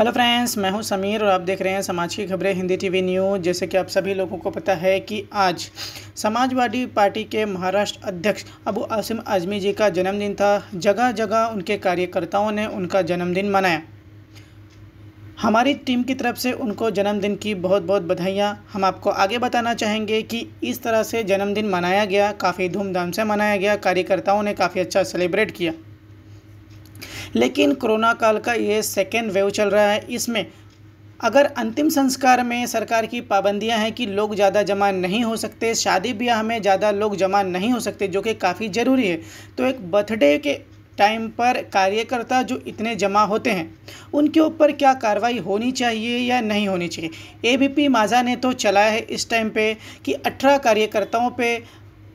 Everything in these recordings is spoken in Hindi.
हेलो फ्रेंड्स, मैं हूँ समीर और आप देख रहे हैं समाज की खबरें, हिंदी टीवी न्यूज़। जैसे कि आप सभी लोगों को पता है कि आज समाजवादी पार्टी के महाराष्ट्र अध्यक्ष अबू आसिम आजमी जी का जन्मदिन था। जगह जगह उनके कार्यकर्ताओं ने उनका जन्मदिन मनाया। हमारी टीम की तरफ़ से उनको जन्मदिन की बहुत बहुत बधाइयाँ। हम आपको आगे बताना चाहेंगे कि इस तरह से जन्मदिन मनाया गया, काफ़ी धूमधाम से मनाया गया, कार्यकर्ताओं ने काफ़ी अच्छा सेलिब्रेट किया। लेकिन कोरोना काल का ये सेकेंड वेव चल रहा है। इसमें अगर अंतिम संस्कार में सरकार की पाबंदियाँ हैं कि लोग ज़्यादा जमा नहीं हो सकते, शादी ब्याह में ज़्यादा लोग जमा नहीं हो सकते, जो कि काफ़ी ज़रूरी है तो एक बर्थडे के टाइम पर कार्यकर्ता जो इतने जमा होते हैं, उनके ऊपर क्या कार्रवाई होनी चाहिए या नहीं होनी चाहिए? एबीपी माजा ने तो चलाया है इस टाइम पे कि 18 कार्यकर्ताओं पे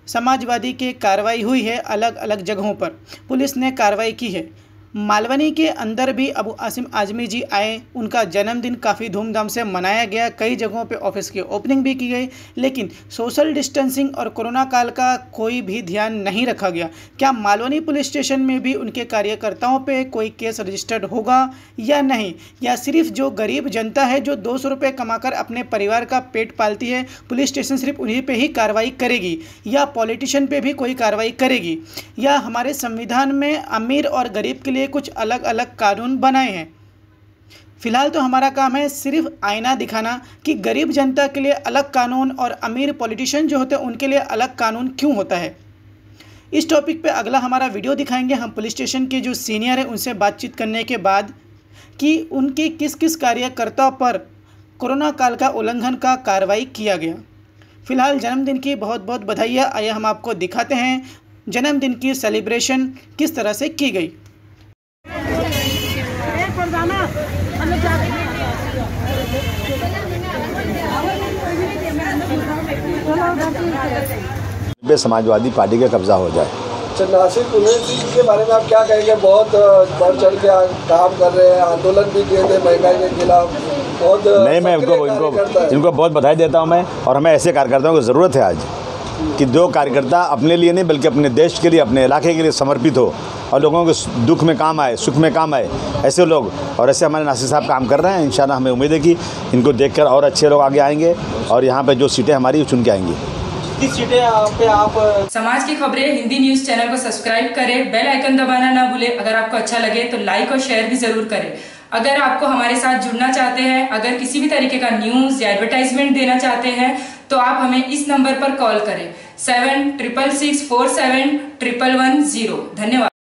समाजवादी की कार्रवाई हुई है अलग अलग जगहों पर। पुलिस ने कार्रवाई की है। मालवनी के अंदर भी अबू आसिम आजमी जी आए। उनका जन्मदिन काफ़ी धूमधाम से मनाया गया। कई जगहों पे ऑफ़िस की ओपनिंग भी की गई, लेकिन सोशल डिस्टेंसिंग और कोरोना काल का कोई भी ध्यान नहीं रखा गया। क्या मालवनी पुलिस स्टेशन में भी उनके कार्यकर्ताओं पे कोई केस रजिस्टर्ड होगा या नहीं? या सिर्फ़ जो गरीब जनता है जो दो सौ कमाकर अपने परिवार का पेट पालती है, पुलिस स्टेशन सिर्फ़ उन्हीं पर ही कार्रवाई करेगी? या पॉलिटिशियन पर भी कोई कार्रवाई करेगी? या हमारे संविधान में अमीर और गरीब के लिए लिए कुछ अलग अलग कानून बनाए हैं। फ़िलहाल तो हमारा काम है सिर्फ़ आईना दिखाना कि गरीब जनता के लिए अलग कानून और अमीर पॉलिटिशियन जो होते हैं, उनके लिए अलग कानून क्यों होता है? इस टॉपिक पे अगला हमारा वीडियो दिखाएँगे। हम पुलिस स्टेशन के जो सीनियर हैं, उनसे बातचीत करने के बाद कि उनके किस किस कार्यकर्ता पर कोरोना काल का उल्लंघन का कार्रवाई किया गया। फ़िलहाल जन्मदिन की बहुत बहुत बधाइयाँ आइए हम आपको दिखाते हैं जन्मदिन की सेलिब्रेशन किस तरह से की गई। पे समाजवादी पार्टी का कब्जा हो जाए। अच्छा नासिर कुरैशी के बारे में आप क्या कहेंगे? बहुत बढ़ चढ़ के काम कर रहे हैं आंदोलन भी किए थे महँगाई के खिलाफ। बहुत नहीं मैं इनको इनको इनको बहुत बधाई देता हूँ मैं और हमें ऐसे कार्यकर्ताओं की ज़रूरत है आज। कि दो कार्यकर्ता अपने लिए नहीं बल्कि अपने देश के लिए अपने इलाके के लिए समर्पित हो और लोगों के दुख में काम आए सुख में काम आए ऐसे लोग और ऐसे हमारे नासिर साहब काम कर रहे हैं। इंशाल्लाह हमें उम्मीद है कि इनको देखकर और अच्छे लोग आगे आएँगे और यहाँ पर जो सीटें हमारी चुन के आएँगी। किस सीटें पे आप समाज की खबरें हिंदी न्यूज़ चैनल को सब्सक्राइब करें बेल आइकन दबाना ना भूले। अगर आपको अच्छा लगे तो लाइक और शेयर भी ज़रूर करें। अगर आपको हमारे साथ जुड़ना चाहते हैं अगर किसी भी तरीके का न्यूज़ या एडवर्टाइजमेंट देना चाहते हैं तो आप हमें इस नंबर पर कॉल करें। Seven triple six four seven triple one zero. धन्यवाद।